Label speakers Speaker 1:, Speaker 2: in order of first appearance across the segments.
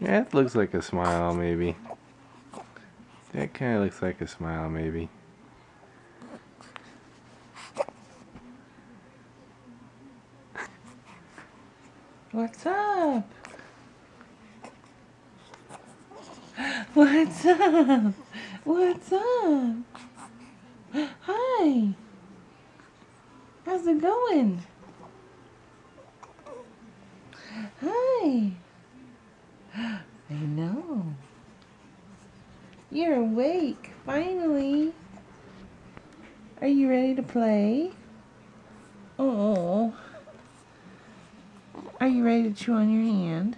Speaker 1: That looks like a smile, maybe. That kind of looks like a smile, maybe.
Speaker 2: What's up? What's up? What's up? Hi. How's it going? Hi. I know. You're awake, finally. Are you ready to play? Oh. Are you ready to chew on your hand?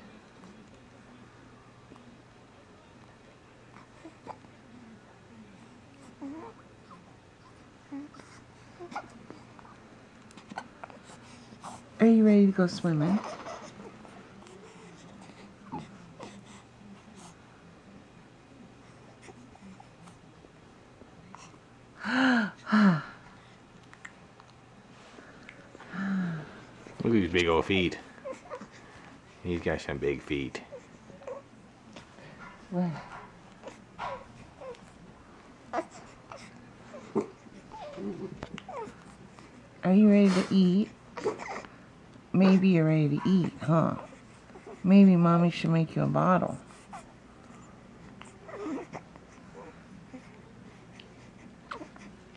Speaker 2: Are you ready to go swimming?
Speaker 1: Look at these big old feet. He's got some big feet.
Speaker 2: What? Are you ready to eat? Maybe you're ready to eat, huh? Maybe mommy should make you a bottle.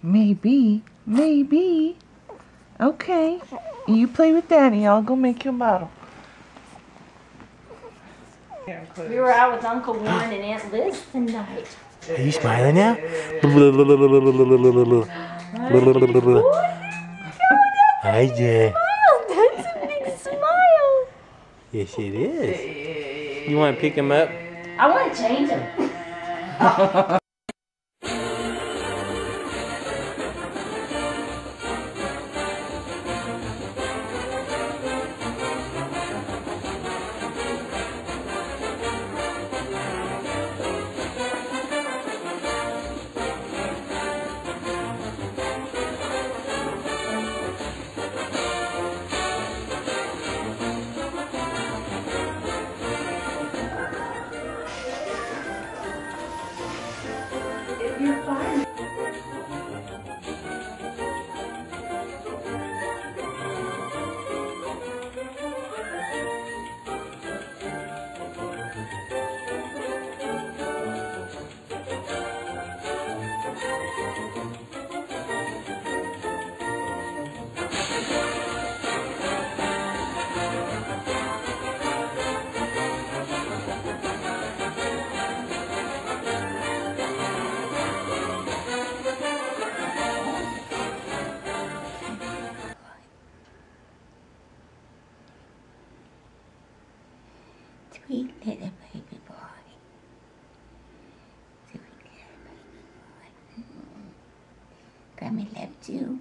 Speaker 2: Maybe, maybe. Okay. You play with daddy. I'll go make you a bottle.
Speaker 3: We were out with Uncle Warren and Aunt Liz tonight.
Speaker 1: Are you smiling now? Hi, Jay.
Speaker 3: Oh, that's a big smile.
Speaker 1: Yes, it is. You want to pick him up?
Speaker 3: I want to change him. You're
Speaker 4: Sweet little baby boy. Sweet little baby boy. Grammy loved you.